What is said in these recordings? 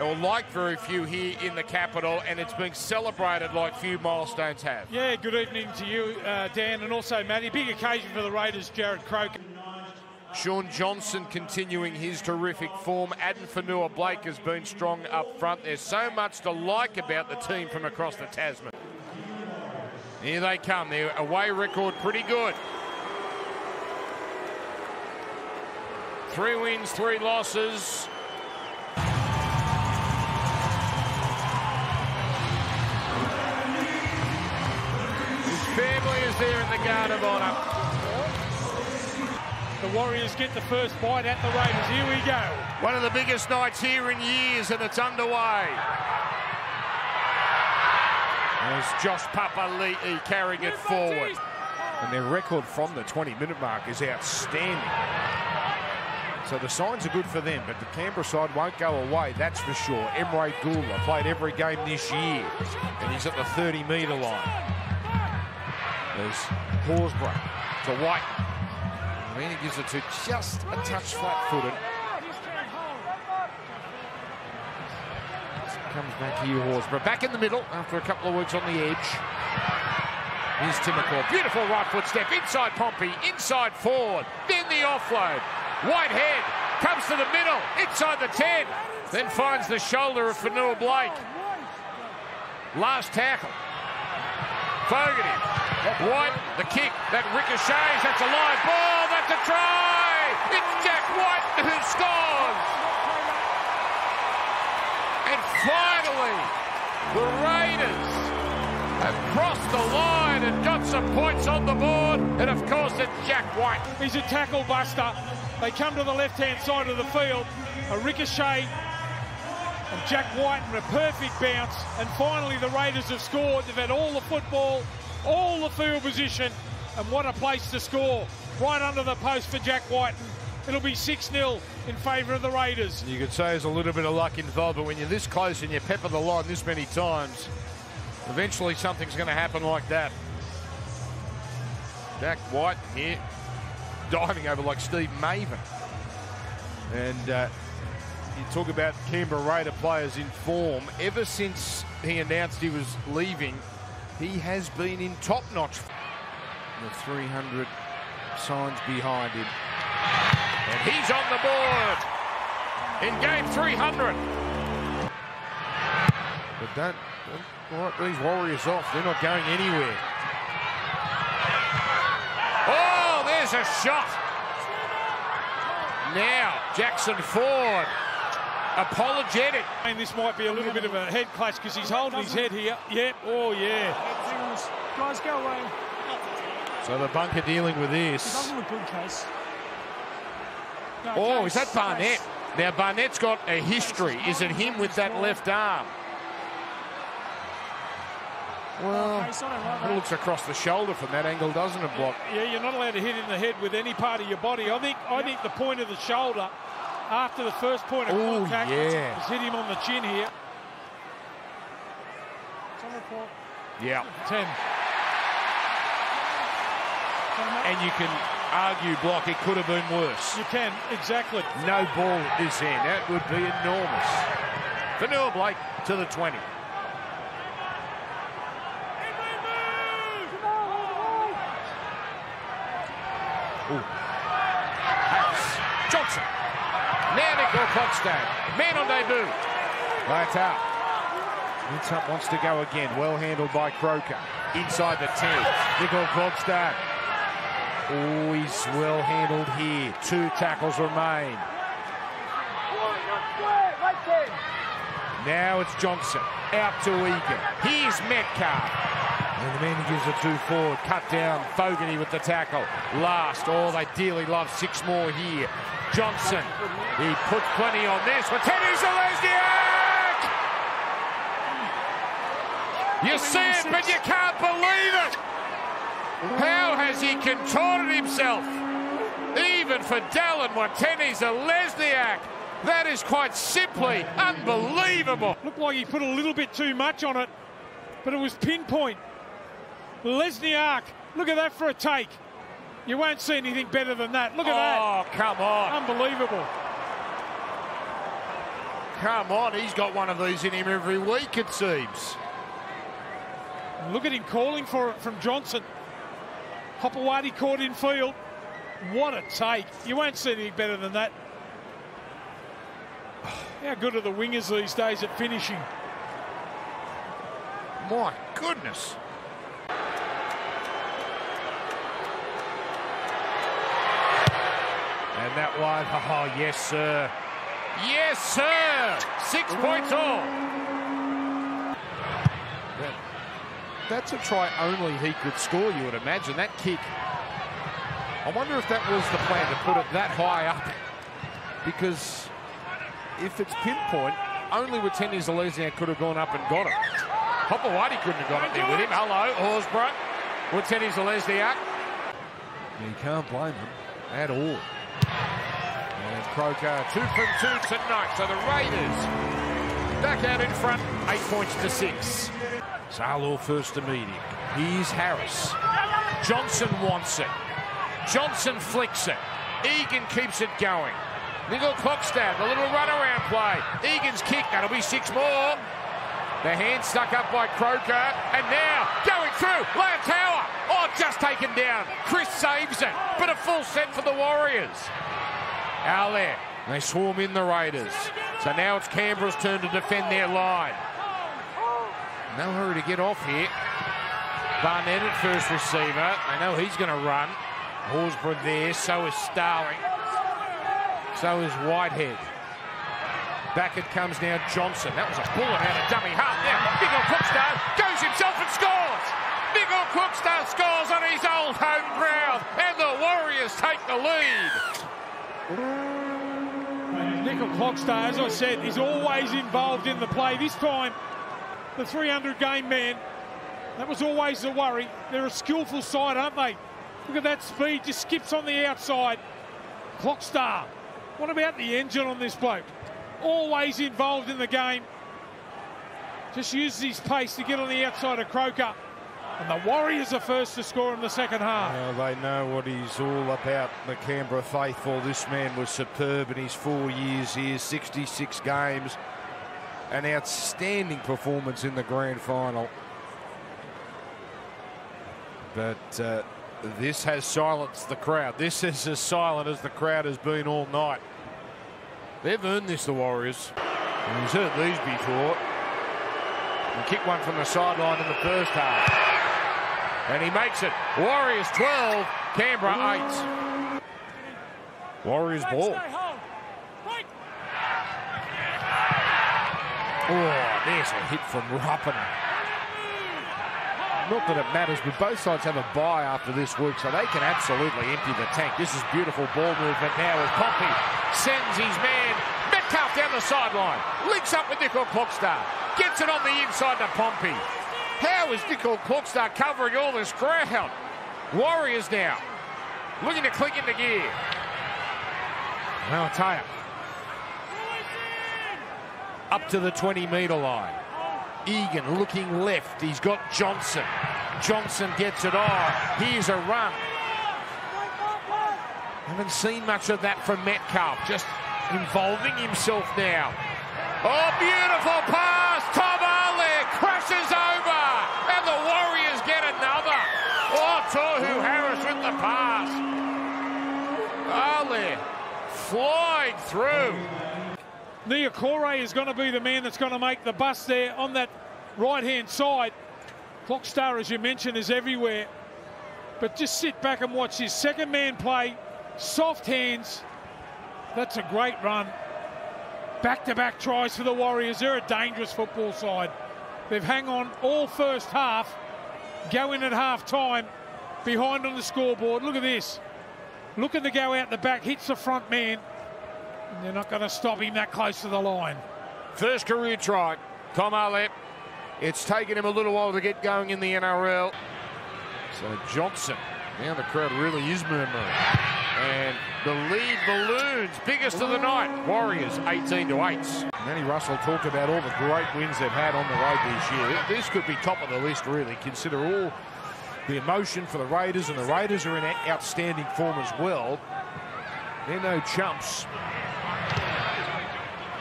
or like very few here in the capital, and it's being celebrated like few milestones have. Yeah, good evening to you, uh, Dan, and also Matty. Big occasion for the Raiders, Jarrod Croker. Shaun Johnson continuing his terrific form. Addin Fonua-Blake has been strong up front. There's so much to like about the team from across the Tasman. Here they come. Their away record pretty good. Three wins, three losses. Is there in the Guard of Honour. The Warriors get the first bite at the Raiders. Here we go. One of the biggest nights here in years, and it's underway. There's Josh Papali'i carrying it forward. And their record from the 20-minute mark is outstanding. So the signs are good for them, but the Canberra side won't go away, that's for sure. Emre Guler played every game this year, and he's at the 30-metre line. There's Horsburgh to Wighton. He gives it to just a touch flat-footed. Comes back here, Horsburgh. Back in the middle after a couple of weeks on the edge. Here's Timoko. Beautiful right foot step. Inside Pompey. Inside Ford. Then the offload. Whitehead comes to the middle. Inside the 10. Then finds the shoulder of Fonua-Blake. Last tackle. Fogarty. Wighton, the kick. That ricochets. That's a live ball. That's a try. It's Jack Wighton who scores. And finally, the Raiders have crossed the line and got some points on the board. And of course, it's Jack Wighton. He's a tackle buster. They come to the left-hand side of the field. A ricochet and Jack Wighton in a perfect bounce. And finally, the Raiders have scored. They've had all the football, all the field position, and what a place to score. Right under the post for Jack Wighton. It'll be 6-0 in favour of the Raiders. You could say there's a little bit of luck involved, but when you're this close and you pepper the line this many times, eventually something's going to happen like that. Jack Wighton here, diving over like Steve Maven. And uh, you talk about Canberra Raider players in form. Ever since he announced he was leaving, he has been in top-notch. The 300 signs behind him. And he's on the board in game 300. But don't, don't write these Warriors off. They're not going anywhere. Oh, there's a shot. Now, Jackson Ford, apologetic. And this might be a little bit of a head clash because he's holding his head here. Yep, oh yeah. Guys, go away. So the bunker dealing with It this. doesn't look good, Case. No, Oh, Case, is that Barnett? Case. Now, Barnett's got a history. Is it him with that left arm? Well, Case, like it looks across the shoulder from that angle, doesn't it, Block? Yeah, you're not allowed to hit in the head with any part of your body. I think I think the point of the shoulder after the first point of Oh, contact yeah. has hit him on the chin here. It's on report. Yeah. Ten. And you can argue, Block, it could have been worse. You can, exactly. No ball at this end. That would be enormous. Fonua-Blake to the 20. Ooh. Pass. Johnson. Now Nicoll-Klokstad. Man on debut. Right out. Winthrop wants to go again. Well handled by Croker. Inside the 10. Nicoll-Klokstad. Oh, he's well handled here. Two tackles remain. Now it's Johnson. Out to Egan. Here's Metcalf. And the man gives it two forward. Cut down. Fogarty with the tackle. Last. Oh, they dearly love six more here. Johnson. He put plenty on this. But Teddy Zelezniak! You see it, but you can't believe it. How has he contorted himself? Even for Dallin Watene-Zelezniak. That is quite simply unbelievable. Looked like he put a little bit too much on it, but it was pinpoint. Lesniak, look at that for a take. You won't see anything better than that. Look at that. Oh, come on. Unbelievable. come on. He's got one of these in him every week, it seems. Look at him calling for it from Johnson. Hopoate caught in field. What a take. You won't see anything better than that. How good are the wingers these days at finishing? My goodness. And that one, oh, yes, sir. Yes, sir. Six points all. That- That's a try only he could score, you would imagine. That kick. I wonder if that was the plan to put it that high up. Because if it's pinpoint, only with Tenny Zelezniak could have gone up and got it. Hopoate couldn't have got it there with him. Hello, Horsburgh. With Tenny Zelezniak. You can't blame him at all. Croker, two from two tonight. So the Raiders back out in front, eight points to six. Zalo first immediate. Here's Harris. Johnson wants it. Johnson flicks it. Egan keeps it going. Nicoll-Klokstad, the little runaround play. Egan's kick, that'll be six more. The hand stuck up by Croker, and now going through, Land Tower. Oh, just taken down. Kris saves it, but a full set for the Warriors. There, they swarm in the Raiders. So now it's Canberra's turn to defend their line. No hurry to get off here. Barnett at first receiver. I know he's going to run. Horsburgh there, so is Starling. So is Whitehead. Back it comes now Johnson. That was a bullet out of dummy half. Now, Nicoll-Klokstad goes himself and scores. Nicoll-Klokstad scores on his old home ground. And the Warriors take the lead. Nicoll-Klokstad, as I said, is always involved in the play. This time, the 300 game man, that was always the worry. They're a skillful side, aren't they? Look at that speed, just skips on the outside. Clockstar. What about the engine on this bloke? Always involved in the game. Just uses his pace to get on the outside of Croker. And the Warriors are first to score in the second half. Well, they know what he's all about, the Canberra faithful. This man was superb in his four years here, 66 games. An outstanding performance in the grand final. But uh, this has silenced the crowd. This is as silent as the crowd has been all night. They've earned this, the Warriors. And he's heard these before. And kick one from the sideline in the first half. And he makes it. Warriors 12, Canberra 8. Warriors ball. Oh, there's a hit from Ruppen. Not that it matters, but both sides have a bye after this week, so they can absolutely empty the tank. This is beautiful ball movement now as Pompey sends his man Metcalf down the sideline. Links up with Nicoll-Klokstad. Gets it on the inside to Pompey. How is Nicoll-Klokstad covering all this ground? Warriors now looking to click into gear. Now tell. Up to the 20 metre line. Egan looking left. He's got Johnson. Johnson gets it on. Here's a run. Haven't seen much of that from Metcalf. Just involving himself now. Oh, beautiful pass. Tom pass. Ali flying through. Niukore is going to be the man that's going to make the bust there on that right-hand side. Klokstad, as you mentioned, is everywhere. But just sit back and watch his second man play. Soft hands. That's a great run. Back-to-back tries for the Warriors. They're a dangerous football side. They've hung on all first half. Go in at half time. Behind on the scoreboard. Look at this. Looking to go out the back. Hits the front man. And they're not going to stop him that close to the line. First career try, Tom Ale. It's taken him a little while to get going in the NRL. So Johnson, now the crowd really is murmuring. And the lead balloons, biggest of the night. Warriors 18 to 8. Manny Russell talked about all the great wins they've had on the road this year. This could be top of the list, really. Consider all the emotion for the Raiders, and the Raiders are in outstanding form as well. They're no chumps.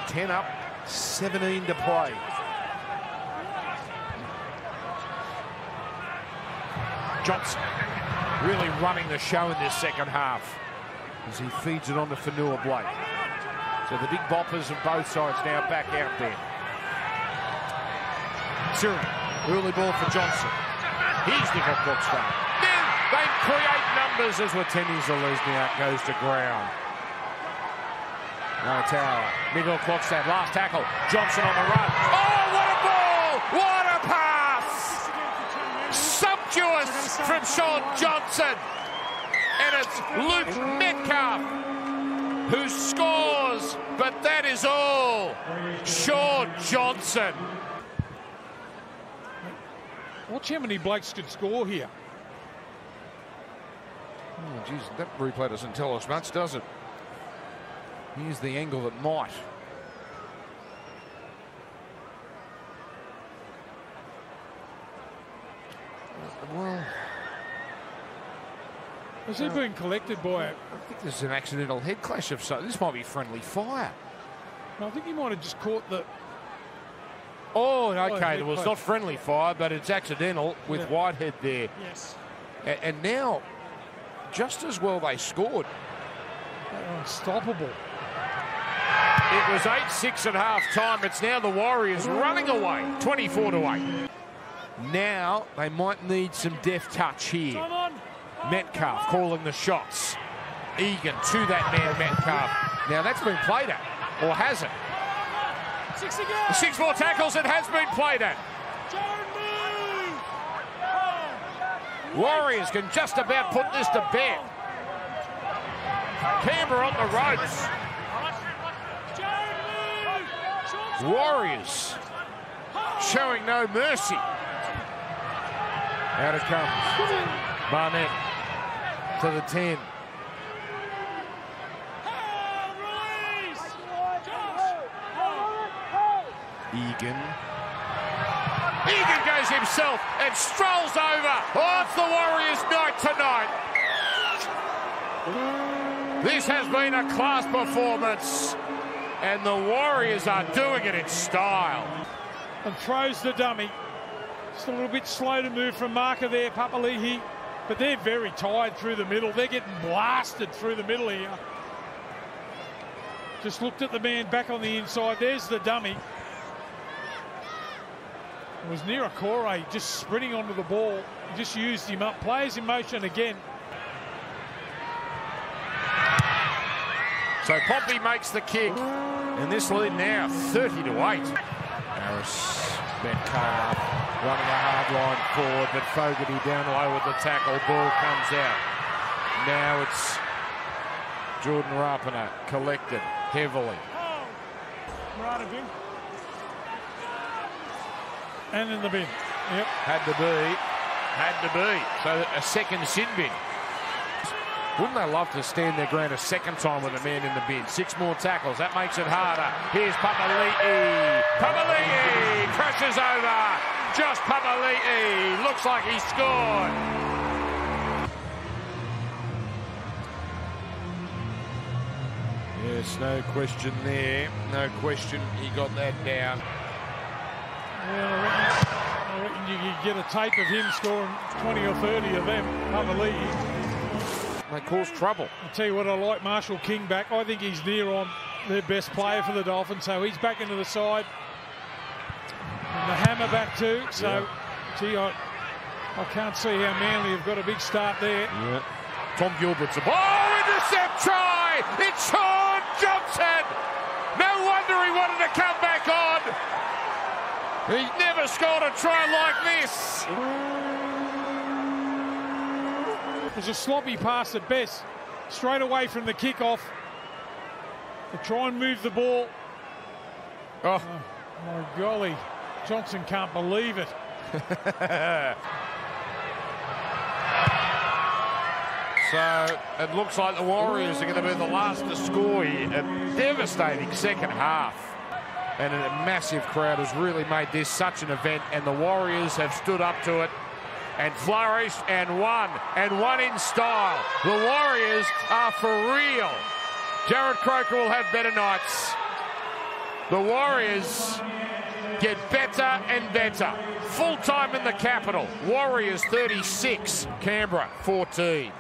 10 up 17 to play. Johnson really running the show in this second half as he feeds it on to Fonua Blake. So the big boppers of both sides now back out there. Siri, early ball for Johnson. He's Nicoll-Klokstad. Then they create numbers as Watene Zelezniak goes to ground. No tower. Nicoll-Klokstad, last tackle. Johnson on the run. Oh, what a ball! What a pass! Sumptuous from Shaun Johnson. And it's Luke Metcalf who scores, but that is all. Shaun Johnson. Watch how many blokes could score here. Oh, geez, that replay doesn't tell us much, does it? Here's the angle that might. Well, Was he uh, being collected by it? I think there's an accidental head clash of so. This might be friendly fire. I think he might have just caught the. Oh, oh, okay. Well, it's not friendly fire, but it's accidental with Yeah. Whitehead there. Yes. A- And now, just as well they scored. Unstoppable. It was 8 6 at half time. It's now the Warriors running away 24 to 8. Now they might need some deft touch here. Metcalf calling the shots. Egan to that man, Metcalf. Now that's been played at, or has it? Six to. Six more tackles, it has been played at. Warriors can just about put this to bed. Canberra on the ropes. Don't move. Johnson. Warriors showing no mercy. Out it comes. Barnett to the 10. Oh, release. Josh. Oh. Egan. Egan goes himself and strolls over. Oh, it's the Warriors' night tonight. This has been a class performance, and the Warriors are doing it in style. And throws the dummy. Just a little bit slow to move from marker there, Papali'i. But they're very tired through the middle. They're getting blasted through the middle here. Just looked at the man back on the inside. There's the dummy. It was near a core, just sprinting onto the ball. He just used him up. Players in motion again. So Pompey makes the kick, and this lead now 30 to 8. Harris, Metcalf running a hard line forward, but Fogarty down low with the tackle. Ball comes out. Now it's Jordan Rapana collected heavily. Right of him. And in the bin. Yep. Had to be, had to be. So a second sin bin. Wouldn't they love to stand their ground a second time with a man in the bin? Six more tackles. That makes it harder. Here's Papali'i. Papali'i crashes over. Just Papali'i. Looks like he scored. Yes, no question there. No question. He got that down. I reckon, I reckon you could get a tape of him scoring 20 or 30 of them. Papali'i. They cause trouble. I'll tell you what, I like Marshall King back. I think he's near on their best player for the Dolphins, so he's back into the side. And the hammer back too. So, gee, I, I can't see how Manly have got a big start there. Yeah. Tom Gilbert's a oh, intercept try! It's Shaun Johnson! No wonder he wanted to come back. He's never scored a try like this. It was a sloppy pass at best, straight away from the kickoff. To try and move the ball. Oh, oh My golly, Johnson can't believe it. so it looks like the Warriors are going to be the last to score here. A devastating second half. And a massive crowd has really made this such an event, and the Warriors have stood up to it and flourished and won, and won in style. The Warriors are for real. Jarrod Croker will have better nights. The Warriors get better and better. Full time in the capital. Warriors 36, Canberra 14.